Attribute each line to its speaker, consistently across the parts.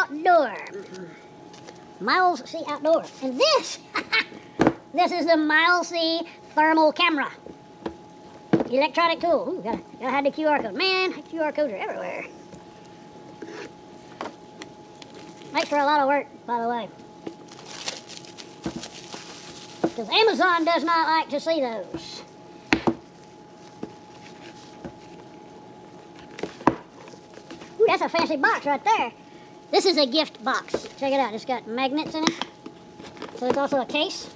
Speaker 1: Outdoor. Mileseey Outdoor. And this, this is the Mileseey thermal camera. Electronic tool. Ooh, gotta, gotta hide the QR code. Man, QR codes are everywhere. Makes for a lot of work, by the way. Because Amazon does not like to see those. Ooh, that's a fancy box right there. This is a gift box. Check it out. It's got magnets in it. So it's also a case.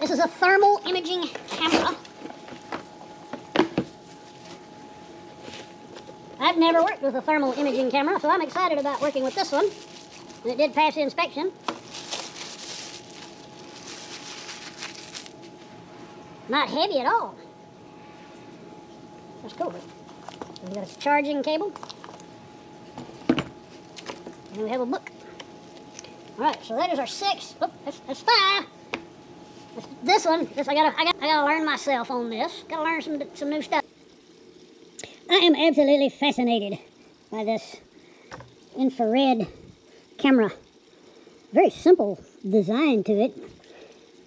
Speaker 1: This is a thermal imaging camera. I've never worked with a thermal imaging camera, so I'm excited about working with this one. And it did pass the inspection. Not heavy at all. That's cool. We got a charging cable. And we have a book. Alright, so that is our six. Oh, that's, that's five. This one, this I gotta, I gotta, I gotta learn myself on this. Gotta learn some, some new stuff. I am absolutely fascinated by this infrared camera. Very simple design to it.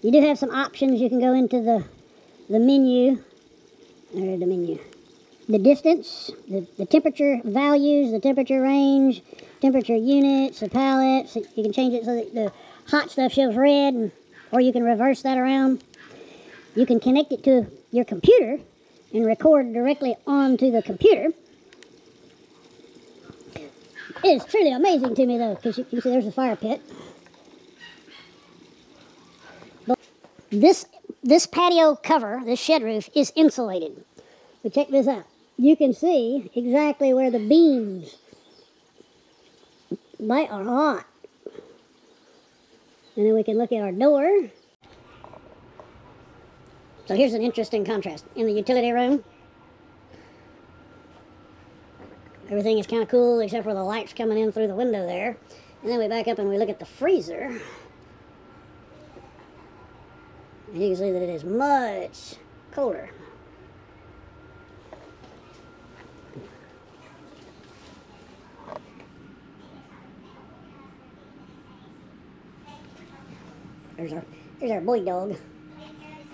Speaker 1: You do have some options. You can go into the the menu, or the menu, the distance, the, the temperature values, the temperature range, temperature units, the palettes. You can change it so that the hot stuff shows red, or you can reverse that around. You can connect it to your computer and record directly onto the computer. It is truly amazing to me though, because you see there's a fire pit. But this this patio cover, this shed roof, is insulated. But check this out. You can see exactly where the beams light are hot. And then we can look at our door. So here's an interesting contrast. In the utility room, everything is kind of cool except for the lights coming in through the window there. And then we back up and we look at the freezer. And you can see that it is much colder. There's our, there's our boy dog,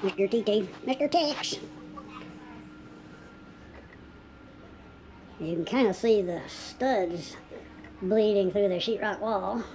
Speaker 1: Mr. TT, Mr. Tex. You can kind of see the studs bleeding through the sheetrock wall.